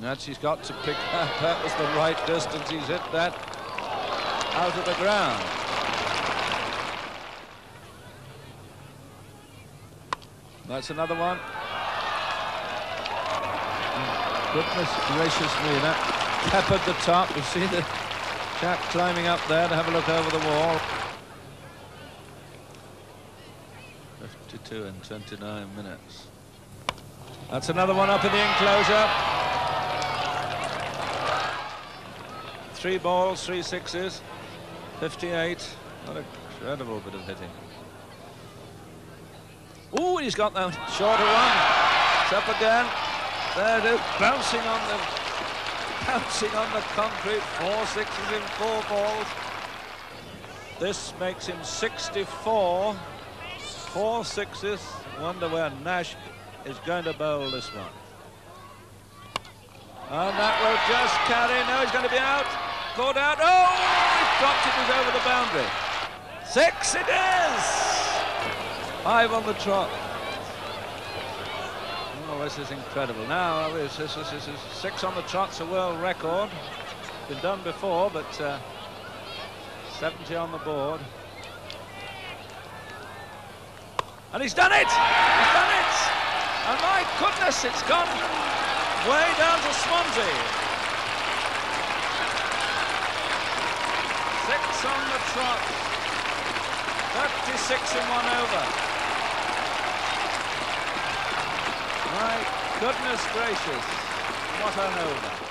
That she's got to pick up. That was the right distance. He's hit that out of the ground. That's another one. Goodness gracious me, that peppered the top. You see the chap climbing up there to have a look over the wall. 52 and 29 minutes. That's another one up in the enclosure. Three balls, three sixes, 58. What an incredible bit of hitting. Oh, he's got that shorter one. It's up again. There it is, bouncing on the bouncing on the concrete. Four sixes in four balls. This makes him 64. Four sixes. Wonder where Nash is going to bowl this one. And that will just carry. Now he's going to be out. Caught out. Oh, he dropped it. He's over the boundary. Six it is. Five on the trot. Oh, this is incredible. Now, this, this, this, this is six on the trot's a world record. Been done before, but uh, 70 on the board. And he's done it! He's done it! And my goodness, it's gone way down to Swansea. Six on the trot. 36 in one over. My goodness gracious, what an over.